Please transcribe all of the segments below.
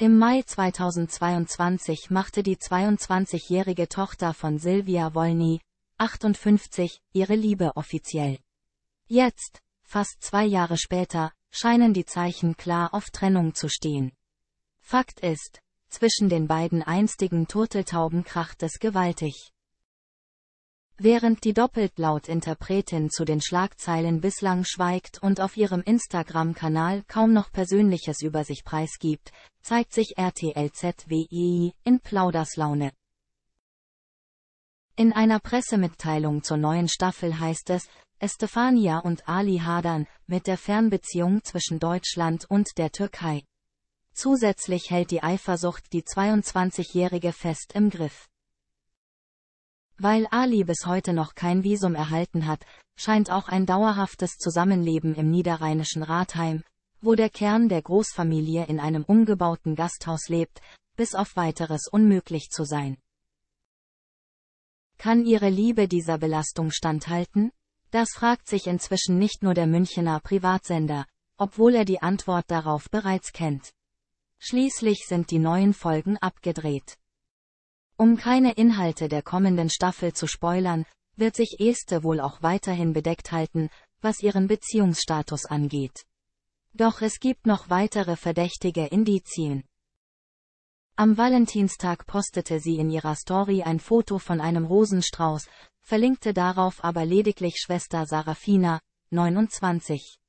Im Mai 2022 machte die 22-jährige Tochter von Silvia Wolny, 58, ihre Liebe offiziell. Jetzt, fast zwei Jahre später, scheinen die Zeichen klar auf Trennung zu stehen. Fakt ist, zwischen den beiden einstigen Turteltauben kracht es gewaltig. Während die Doppeltlaut-Interpretin zu den Schlagzeilen bislang schweigt und auf ihrem Instagram-Kanal kaum noch Persönliches über sich preisgibt, zeigt sich RTL ZWI in Plauderslaune. In einer Pressemitteilung zur neuen Staffel heißt es, Estefania und Ali hadern mit der Fernbeziehung zwischen Deutschland und der Türkei. Zusätzlich hält die Eifersucht die 22-Jährige fest im Griff. Weil Ali bis heute noch kein Visum erhalten hat, scheint auch ein dauerhaftes Zusammenleben im niederrheinischen Rathheim, wo der Kern der Großfamilie in einem umgebauten Gasthaus lebt, bis auf weiteres unmöglich zu sein. Kann ihre Liebe dieser Belastung standhalten? Das fragt sich inzwischen nicht nur der Münchener Privatsender, obwohl er die Antwort darauf bereits kennt. Schließlich sind die neuen Folgen abgedreht. Um keine Inhalte der kommenden Staffel zu spoilern, wird sich Este wohl auch weiterhin bedeckt halten, was ihren Beziehungsstatus angeht. Doch es gibt noch weitere verdächtige Indizien. Am Valentinstag postete sie in ihrer Story ein Foto von einem Rosenstrauß, verlinkte darauf aber lediglich Schwester Sarafina, 29.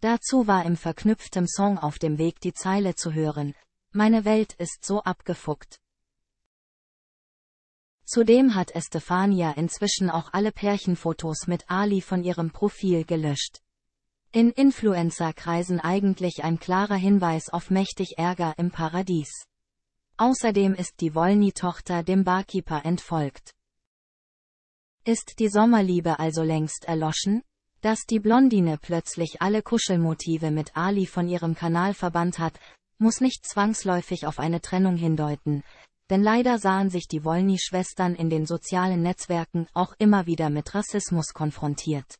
Dazu war im verknüpftem Song auf dem Weg die Zeile zu hören, Meine Welt ist so abgefuckt. Zudem hat Estefania inzwischen auch alle Pärchenfotos mit Ali von ihrem Profil gelöscht. In Influencer-Kreisen eigentlich ein klarer Hinweis auf mächtig Ärger im Paradies. Außerdem ist die Wolny-Tochter dem Barkeeper entfolgt. Ist die Sommerliebe also längst erloschen? Dass die Blondine plötzlich alle Kuschelmotive mit Ali von ihrem Kanal verbannt hat, muss nicht zwangsläufig auf eine Trennung hindeuten, denn leider sahen sich die Wolny-Schwestern in den sozialen Netzwerken auch immer wieder mit Rassismus konfrontiert.